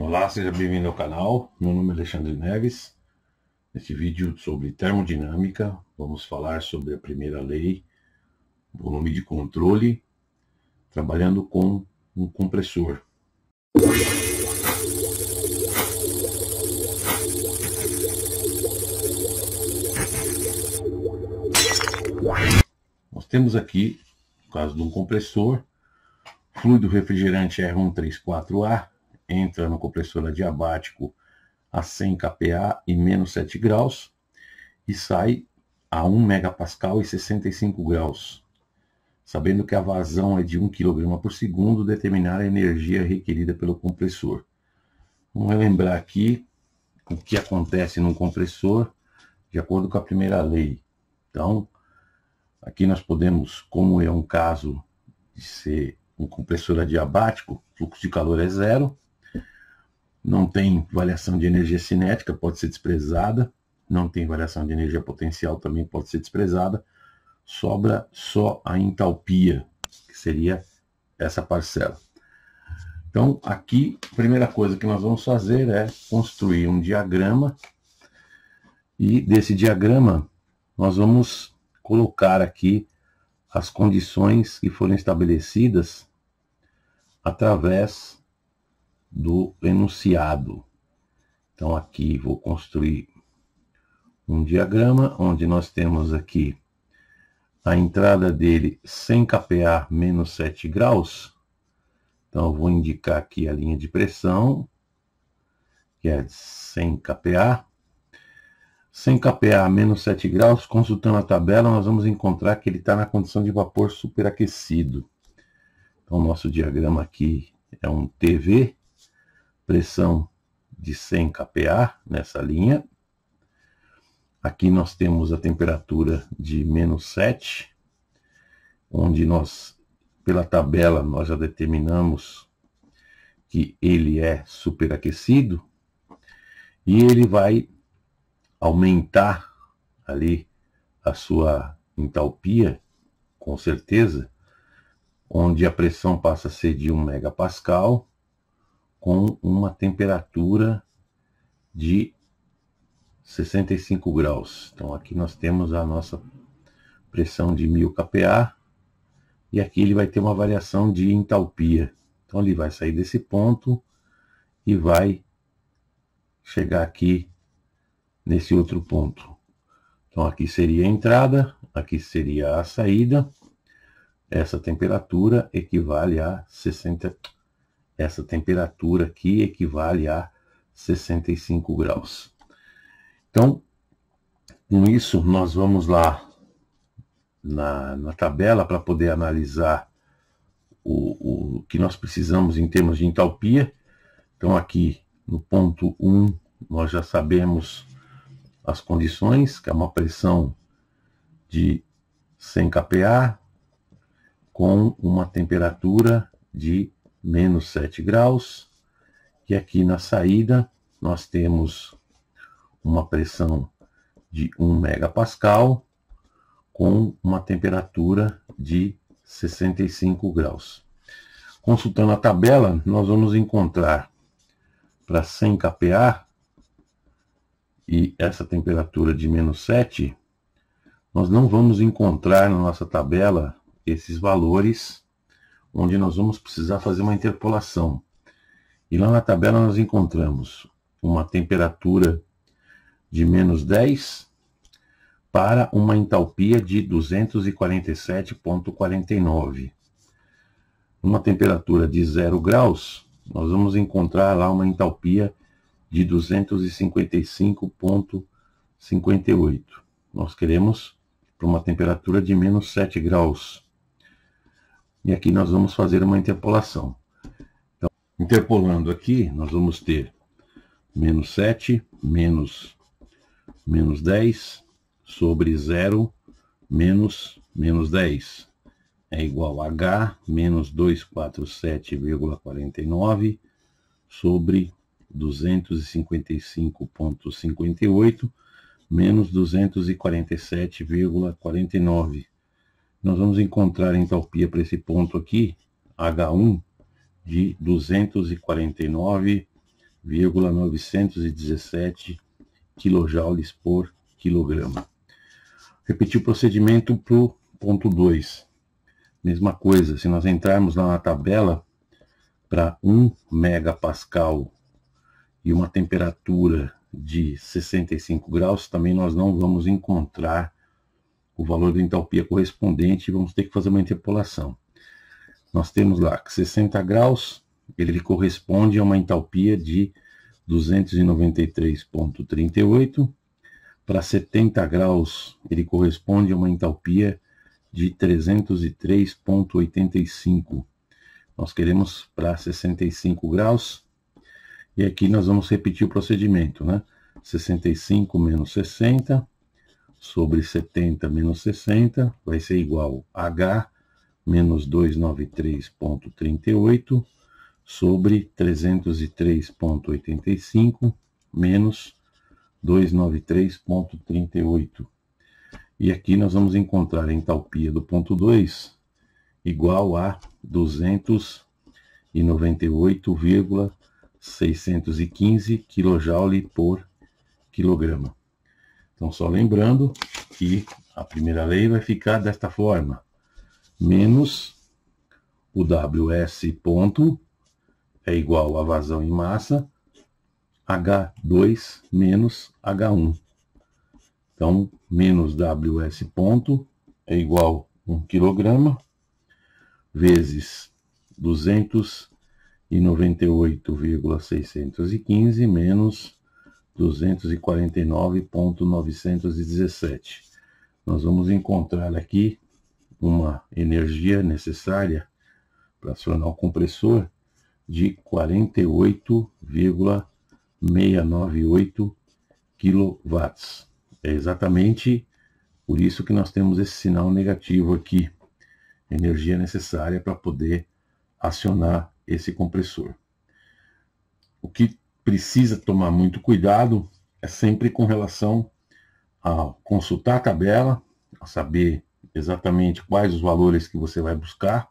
Olá, seja bem-vindo ao canal. Meu nome é Alexandre Neves. Neste vídeo sobre termodinâmica, vamos falar sobre a primeira lei, volume de controle, trabalhando com um compressor. Nós temos aqui, no caso de um compressor, fluido refrigerante R134A entra no compressor adiabático a 100 kPa e menos 7 graus e sai a 1 megapascal e 65 graus. Sabendo que a vazão é de 1 kg por segundo, determinar a energia requerida pelo compressor. Vamos relembrar aqui o que acontece num compressor de acordo com a primeira lei. Então, aqui nós podemos, como é um caso de ser um compressor adiabático, fluxo de calor é zero, não tem variação de energia cinética, pode ser desprezada, não tem variação de energia potencial, também pode ser desprezada, sobra só a entalpia, que seria essa parcela. Então, aqui, a primeira coisa que nós vamos fazer é construir um diagrama, e desse diagrama nós vamos colocar aqui as condições que foram estabelecidas através do enunciado. Então aqui vou construir um diagrama onde nós temos aqui a entrada dele 100 kPa menos 7 graus. Então vou indicar aqui a linha de pressão, que é 100 kPa. 100 kPa menos 7 graus, consultando a tabela, nós vamos encontrar que ele está na condição de vapor superaquecido. Então, o nosso diagrama aqui é um TV, pressão de 100 kPa nessa linha. Aqui nós temos a temperatura de menos 7, onde nós, pela tabela, nós já determinamos que ele é superaquecido e ele vai aumentar ali a sua entalpia, com certeza, onde a pressão passa a ser de 1 megapascal com uma temperatura de 65 graus. Então aqui nós temos a nossa pressão de 1000 kPa e aqui ele vai ter uma variação de entalpia. Então ele vai sair desse ponto e vai chegar aqui nesse outro ponto. Então aqui seria a entrada, aqui seria a saída. Essa temperatura equivale a 60 essa temperatura aqui equivale a 65 graus. Então, com isso, nós vamos lá na, na tabela para poder analisar o, o que nós precisamos em termos de entalpia. Então, aqui no ponto 1, nós já sabemos as condições, que é uma pressão de 100 kPa com uma temperatura de menos 7 graus. E aqui na saída nós temos uma pressão de 1 megapascal com uma temperatura de 65 graus. Consultando a tabela, nós vamos encontrar para 100 kPa e essa temperatura de menos 7, nós não vamos encontrar na nossa tabela esses valores onde nós vamos precisar fazer uma interpolação. E lá na tabela nós encontramos uma temperatura de menos 10 para uma entalpia de 247,49. Uma temperatura de 0 graus, nós vamos encontrar lá uma entalpia de 255,58. Nós queremos para uma temperatura de menos 7 graus. E aqui nós vamos fazer uma interpolação. Então, interpolando aqui, nós vamos ter menos 7, menos, menos 10, sobre 0, menos, menos 10. É igual a H menos 247,49 sobre 255,58 menos 247,49 nós vamos encontrar entalpia para esse ponto aqui, H1, de 249,99 2.917 kJ por quilograma. Repetir o procedimento para o ponto 2. Mesma coisa, se nós entrarmos lá na tabela para 1 megapascal e uma temperatura de 65 graus, também nós não vamos encontrar o valor da entalpia correspondente e vamos ter que fazer uma interpolação. Nós temos lá que 60 graus, ele corresponde a uma entalpia de 293,38. Para 70 graus, ele corresponde a uma entalpia de 303,85. Nós queremos para 65 graus. E aqui nós vamos repetir o procedimento, né? 65 menos 60 sobre 70 menos 60 vai ser igual a H menos 293,38 sobre 303,85 menos 293,38. E aqui nós vamos encontrar a entalpia do ponto 2 igual a 298,615 kJ por quilograma. Então, só lembrando que a primeira lei vai ficar desta forma: menos o WS ponto é igual a vazão em massa, H2 menos H1. Então, menos WS ponto é igual a 1 kg vezes 298,615 menos 249.917. Nós vamos encontrar aqui uma energia necessária para acionar o compressor de 48,698 kW. É exatamente por isso que nós temos esse sinal negativo aqui. Energia necessária para poder acionar esse compressor. O que precisa tomar muito cuidado é sempre com relação a consultar a tabela, a saber exatamente quais os valores que você vai buscar,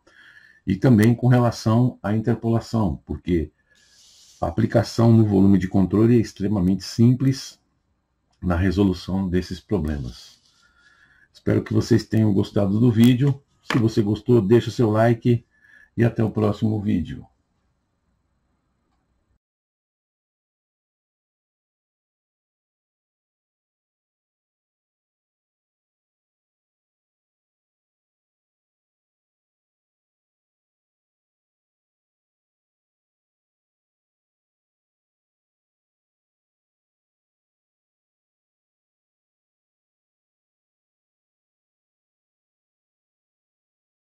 e também com relação à interpolação, porque a aplicação no volume de controle é extremamente simples na resolução desses problemas. Espero que vocês tenham gostado do vídeo. Se você gostou, deixa o seu like e até o próximo vídeo.